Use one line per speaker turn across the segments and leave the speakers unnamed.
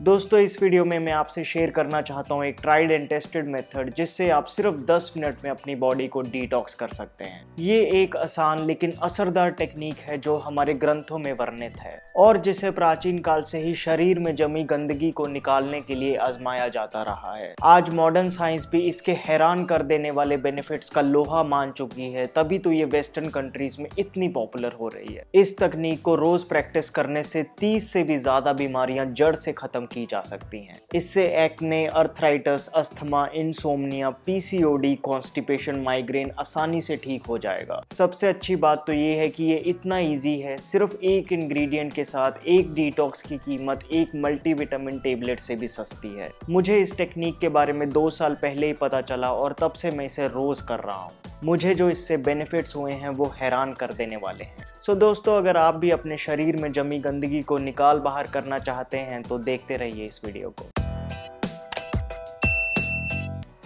दोस्तों, इस वीडियो में मैं आपसे शेयर करना चाहता हूँ एक ट्राइड एंड टेस्टेड मेथड जिससे आप सिर्फ़ 10 मिनट में अपनी बॉडी को डिटॉक्स कर सकते हैं। ये एक आसान लेकिन असरदार टेक्निक है जो हमारे ग्रंथों में वर्णित है और जिसे प्राचीन काल से ही शरीर में जमी गंदगी को निकालने के लिए आजमाया जाता रहा है। आज मॉडर्न साइंस भी इसके हैरान कर देने वाले बेनिफिट्स का लोहा मान चुकी है, तभी तो ये वेस्टर्न कंट्रीज़ में इतनी पॉपुलर हो रही है। इस तकनीक को रोज प्रैक्टिस करने से 30 से भी ज़्यादा बीमारियाँ जड़ से खत्म की जा सकती हैं। इससे acne arthritis asthma insomnia PCOD constipation migraine आसानी से ठीक हो जाएगा। सबसे अच्छी बात तो ये है कि ये इतना इजी है, सिर्फ़ एक इंग्रेडिएंट के साथ एक डिटॉक्स की कीमत एक मल्टीविटामिन टेबलेट से भी सस्ती है। मुझे इस टेक्निक के बारे में दो साल पहले ही पता चला और तब से मैं इसे रोज कर रहा हूँ। मुझे जो इससे बेनिफिट्स हुए हैं वो हैरान कर देने वाले हैं। सो दोस्तों, अगर आप भी अपने शरीर में जमी गंदगी को निकाल बाहर करना चाहते हैं तो देखते रहिए इस वीडियो को।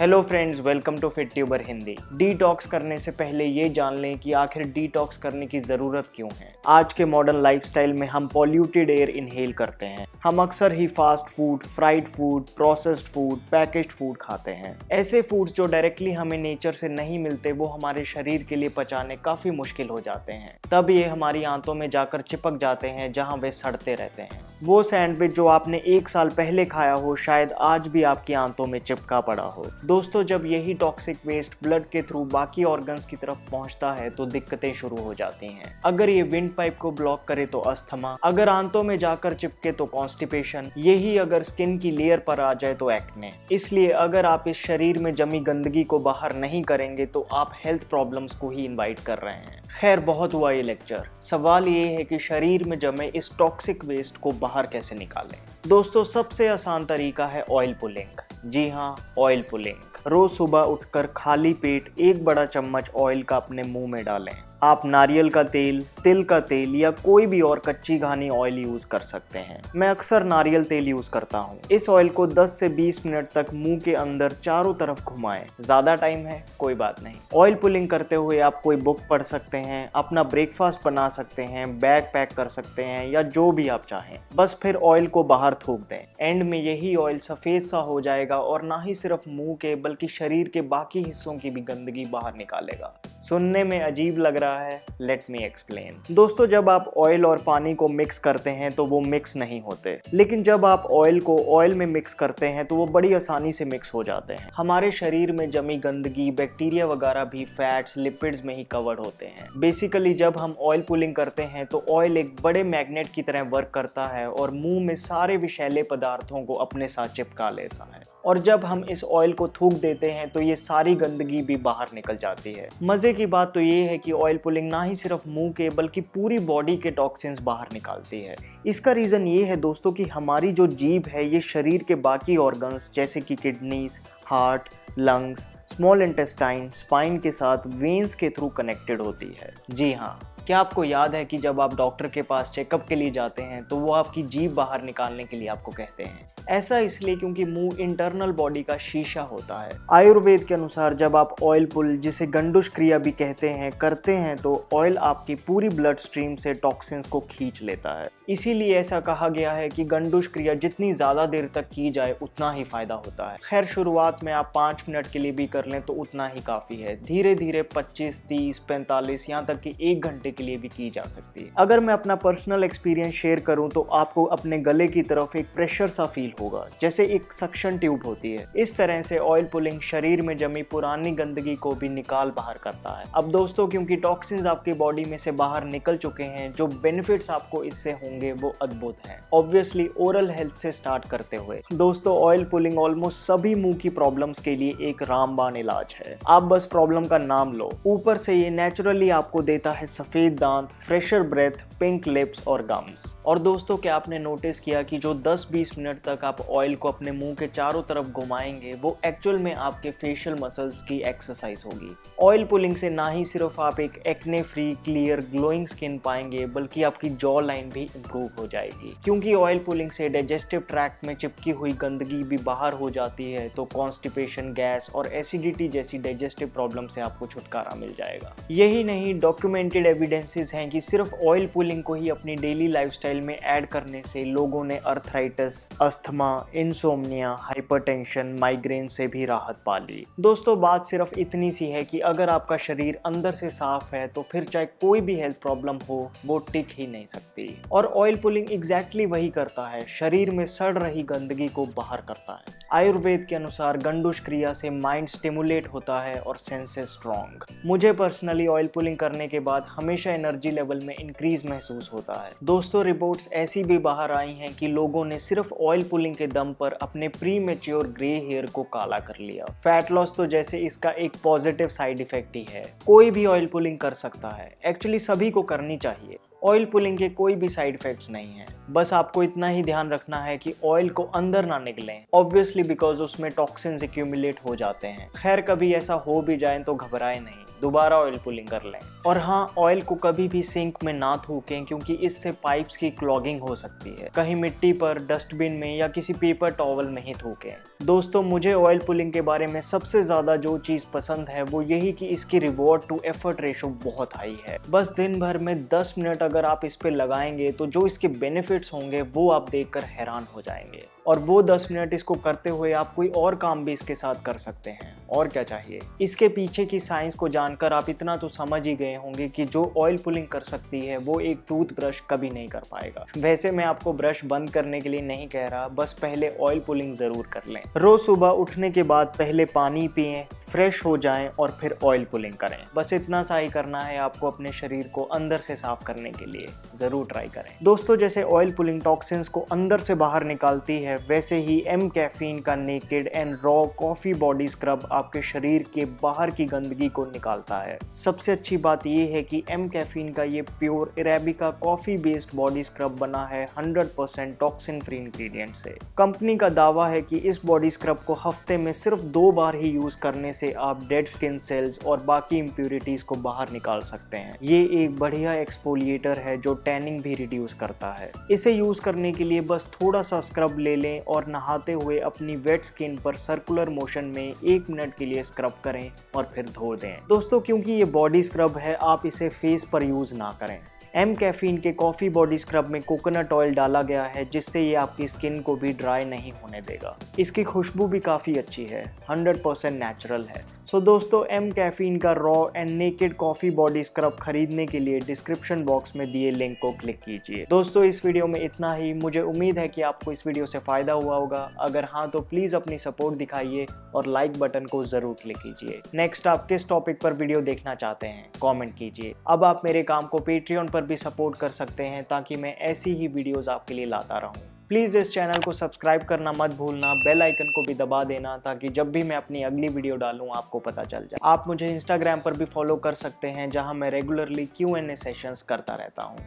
Hello friends welcome to fit tuber Hindi detox करने से पहले ये जान लें कि आखिर डिटॉक्स करने की ज़रूरत क्यों है? आज के मॉडर्न लाइफस्टाइल में हम पॉल्यूटेड एयर इनहेल करते हैं। हम अक्सर ही fast food fried food processed food packaged food खाते हैं। ऐसे फूड्स जो डायरेक्टली हमें नेचर से नहीं मिलते, वो हमारे शरीर के लिए पचाने काफ़ी मुश्किल हो जाते हैं। तब ये हमारी आंतों में जाकर चिपक जाते हैं, जहाँ वे सड़ते रहते हैं। वो सैंडविच जो आपने एक साल पहले खाया हो, शायद आज भी आपकी आंतों में चिपका पड़ा हो। दोस्तों, जब यही टॉक्सिक वेस्ट ब्लड के थ्रू बाकी ऑर्गन्स की तरफ़ पहुँचता है तो दिक्कतें शुरू हो जाती हैं। अगर ये विंड पाइप को ब्लॉक करे तो अस्थमा, अगर आंतों में जाकर चिपके तो कॉन्स्टिपेशन यही अगर स्किन की लेयर पर आ जाए तो एक्ने इसलिए अगर आप इस शरीर में जमी गंदगी को बाहर नहीं करेंगे तो आप हेल्थ प्रॉब्लम्स को ही इन्वाइट कर रहे हैं। खैर, बहुत हुआ ये लेक्चर सवाल ये है कि शरीर में जमे इस टॉक्सिक वेस्ट को बाहर कैसे निकालें? दोस्तों, सबसे आसान तरीका है ऑयल पुलिंग जी हाँ ऑयल पुलिंग रोज सुबह उठकर खाली पेट एक बड़ा चम्मच ऑयल का अपने मुँह में डालें। आप नारियल का तेल, तिल का तेल या कोई भी और कच्ची घानी ऑयल यूज़ कर सकते हैं। मैं अक्सर नारियल तेल यूज़ करता हूँ। इस ऑयल को 10 से 20 मिनट तक मुँह के अंदर चारों तरफ़ घुमाएँ। ज़्यादा टाइम है, कोई बात नहीं। ऑयल पुलिंग करते हुए आप कोई बुक पढ़ सकते हैं, अपना ब्रेकफास्ट बना सकते हैं बैग पैक कर सकते हैं या जो भी आप चाहें। बस फिर ऑयल को बाहर थूक दें। एंड में यही ऑयल सफ़ेद सा हो जाएगा और ना ही सिर्फ़ मुँह के बल्कि शरीर के बाकी हिस्सों की भी गंदगी बाहर निकालेगा। सुनने में अजीब लग रहा है लेट मी एक्सप्लेन दोस्तों, जब आप ऑयल और पानी को मिक्स करते हैं तो वो मिक्स नहीं होते। लेकिन जब आप ऑयल को ऑयल में मिक्स करते हैं तो वो बड़ी आसानी से मिक्स हो जाते हैं। हमारे शरीर में जमी गंदगी बैक्टीरिया वगैरह भी फैट्स लिपिड्स में ही कवर्ड होते हैं। बेसिकली जब हम ऑयल पुलिंग करते हैं तो ऑयल एक बड़े मैग्नेट की तरह वर्क करता है और मुँह में सारे विषैले पदार्थों को अपने साथ चिपका लेता है। और जब हम इस ऑयल को थूक देते हैं तो ये सारी गंदगी भी बाहर निकल जाती है। मज़े की बात तो ये है कि ऑयल पुलिंग ना ही सिर्फ़ मुँह के, बल्कि पूरी बॉडी के टॉक्सिन्स बाहर निकालती है। इसका रीज़न ये है दोस्तों कि हमारी जो जीभ है, ये शरीर के बाकी ऑर्गन्स जैसे कि kidneys heart lungs small intestine spine के साथ वेन्स के थ्रू कनेक्टेड होती है। जी हाँ क्या आपको याद है कि जब आप डॉक्टर के पास चेकअप के लिए जाते हैं तो वो आपकी जीभ बाहर निकालने के लिए आपको कहते हैं? ऐसा इसलिए क्योंकि मुँह इंटरनल बॉडी का शीशा होता है। आयुर्वेद के अनुसार जब आप ऑयल पुल जिसे गंडुश क्रिया भी कहते हैं, करते हैं तो ऑयल आपकी पूरी ब्लड स्ट्रीम से टॉक्सिन्स को खींच लेता है। इसीलिए ऐसा कहा गया है कि गंडुश क्रिया जितनी ज़्यादा देर तक की जाए, उतना ही फ़ायदा होता है। खैर, शुरुआत में आप पाँच मिनट के लिए भी कर लें तो उतना ही काफ़ी है। धीरे धीरे पच्चीस, तीस, पैंतालीस, यहाँ तक कि एक घंटे के लिए भी की जा सकती है। अगर मैं अपना पर्सनल एक्सपीरियंस शेयर करूँ तो आपको अपने गले की तरफ़ एक प्रेशर सा फील होगा, जैसे एक सक्शन ट्यूब होती है। इस तरह से ऑयल पुलिंग शरीर में जमी पुरानी गंदगी को भी निकाल बाहर करता है। अब दोस्तों, क्योंकि टॉक्सिन्स आपकी बॉडी में से बाहर निकल चुके हैं, जो बेनिफिट्स आपको इससे होंगे, वो अद्भुत हैं। ऑब्वियसली ओरल हेल्थ से स्टार्ट करते हुए। दोस्तों ऑयल पुलिंग ऑलमोस्ट सभी मुँह की प्रॉब्लम्स के लिए एक रामबान इलाज है। आप बस प्रॉब्लम का नाम लो। ऊपर से ये नेचुरली आपको देता है सफ़ेद दांत फ्रेशर ब्रेथ पिंक लिप्स और गम्स और दोस्तों, क्या आपने नोटिस किया कि जो 10-20 मिनट तक आप ऑयल को अपने मुँह के चारों तरफ़ घुमाएँगे, वो एक्चुअल में आपके फेशियल मसल्स की एक्सरसाइज होगी। ऑयल पुलिंग से ना ही सिर्फ़ आप एक acne free clear glowing skin पाएँगे, बल्कि आपकी जॉ लाइन भी इम्प्रूव हो जाएगी। क्योंकि ऑयल पुलिंग से डाइजेस्टिव ट्रैक्ट में चिपकी हुई गंदगी भी बाहर हो जाती है तो कॉन्स्टिपेशन गैस और एसिडिटी जैसी डाइजेस्टिव प्रॉब्लम से आपको छुटकारा मिल जाएगा। यही नहीं डॉक्यूमेंटेड एविडेंसेस हैं कि सिर्फ़ ऑयल पुलिंग को ही अपनी डेली लाइफस्टाइल में ऐड करने से लोगों ने arthritis asthma asthma insomnia hypertension migraine से भी राहत पा ली। दोस्तों, बात सिर्फ़ इतनी सी है कि अगर आपका शरीर अंदर से साफ़ है तो फिर चाहे कोई भी हेल्थ प्रॉब्लम हो, वो टिक ही नहीं सकती। और ऑयल पुलिंग एग्जैक्टली वही करता है, शरीर में सड़ रही गंदगी को बाहर करता है। आयुर्वेद के अनुसार गंडुश क्रिया से माइंड स्टिमुलेट होता है और सेंसेस स्ट्रॉन्ग मुझे पर्सनली ऑयल पुलिंग करने के बाद हमेशा एनर्जी लेवल में इंक्रीज महसूस होता है। दोस्तों रिपोर्ट्स ऐसी भी बाहर आई हैं कि लोगों ने सिर्फ़ ऑयल पुलिंग के दम पर अपने प्री मेच्योर ग्रे हेयर को काला कर लिया। फैट लॉस तो जैसे इसका एक पॉजिटिव साइड इफ़ेक्ट ही है। कोई भी ऑयल पुलिंग कर सकता है। एक्चुअली सभी को करनी चाहिए। ऑयल पुलिंग के कोई भी साइड इफेक्ट्स नहीं है। बस आपको इतना ही ध्यान रखना है कि ऑयल को अंदर ना निकले। ऑब्वियसली बिकॉज़ उसमें टॉक्सिन्स एक्यूमुलेट हो जाते हैं। खैर, कभी ऐसा हो भी जाए तो घबराए नहीं। दोबारा ऑयल पुलिंग कर लें। और हाँ ऑयल को कभी भी सिंक में ना थूकें क्योंकि इससे पाइप्स की क्लॉगिंग हो सकती है। कहीं मिट्टी पर डस्टबिन में या किसी पेपर टॉवल में ही थूकें। दोस्तों, मुझे ऑयल पुलिंग के बारे में सबसे ज़्यादा जो चीज़ पसंद है वो यही कि इसकी रिवॉर्ड टू एफर्ट रेशो बहुत हाई है। बस दिन भर में 10 मिनट अगर आप इस पर लगाएँगे तो जो इसके बेनिफिट्स होंगे, वो आप देखकर हैरान हो जाएँगे। और वो 10 मिनट इसको करते हुए आप कोई और काम भी इसके साथ कर सकते हैं। और क्या चाहिए? इसके पीछे की साइंस को जानकर आप इतना तो समझ ही गए होंगे कि जो ऑयल पुलिंग कर सकती है, वो एक टूथ ब्रश कभी नहीं कर पाएगा। वैसे मैं आपको ब्रश बंद करने के लिए नहीं कह रहा, बस पहले ऑयल पुलिंग ज़रूर कर लें। रोज सुबह उठने के बाद पहले पानी पिए फ्रेश हो जाएँ और फिर ऑयल पुलिंग करें। बस इतना सा ही करना है आपको अपने शरीर को अंदर से साफ़ करने के लिए। ज़रूर ट्राई करें। दोस्तों, जैसे ऑयल पुलिंग टॉक्सिन्स को अंदर से बाहर निकालती है, वैसे ही एम कैफीन का naked and raw coffee body scrub आपके शरीर के बाहर की गंदगी को निकालता है। सबसे अच्छी बात यह है कि एम कैफीन का ये pure arabica coffee based body scrub बना है 100% टॉक्सिन फ्री इंग्रेडिएंट से। कंपनी का दावा है कि इस बॉडी स्क्रब को हफ़्ते में सिर्फ़ दो बार ही यूज़ करने से आप डेड स्किन सेल्स और बाकी इम्प्यूरिटीज को बाहर निकाल सकते हैं। ये एक बढ़िया एक्सफोलिएटर है जो टैनिंग भी रिड्यूस करता है। इसे यूज़ करने के लिए बस थोड़ा सा स्क्रब ले लें और नहाते हुए अपनी वेट स्किन पर सर्कुलर मोशन में एक मिनट के लिए स्क्रब करें और फिर धो दें। दोस्तों, क्योंकि ये बॉडी स्क्रब है, आप इसे फेस पर यूज़ ना करें। एम कैफीन के कॉफ़ी बॉडी स्क्रब में कोकोनट ऑयल डाला गया है, जिससे ये आपकी स्किन को भी ड्राई नहीं होने देगा। इसकी खुशबू भी काफ़ी अच्छी है 100% नेचुरल है। सो so, दोस्तों एम कैफीन का raw and naked coffee body scrub खरीदने के लिए डिस्क्रिप्शन बॉक्स में दिए लिंक को क्लिक कीजिए। दोस्तों इस वीडियो में इतना ही। मुझे उम्मीद है कि आपको इस वीडियो से फ़ायदा हुआ होगा। अगर हाँ तो प्लीज़ अपनी सपोर्ट दिखाइए और लाइक बटन को ज़रूर क्लिक कीजिए। नेक्स्ट आप किस टॉपिक पर वीडियो देखना चाहते हैं? कॉमेंट कीजिए। अब आप मेरे काम को पेट्रियन पर भी सपोर्ट कर सकते हैं ताकि मैं ऐसी ही वीडियोज़ आपके लिए लाता रहूँ। प्लीज़ इस चैनल को सब्सक्राइब करना मत भूलना, बेल आइकन को भी दबा देना ताकि जब भी मैं अपनी अगली वीडियो डालूँ, आपको पता चल जाए। आप मुझे इंस्टाग्राम पर भी फॉलो कर सकते हैं, जहाँ मैं regularly Q N A sessions करता रहता हूँ।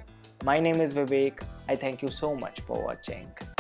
My name is Vivek I thank you so much for watching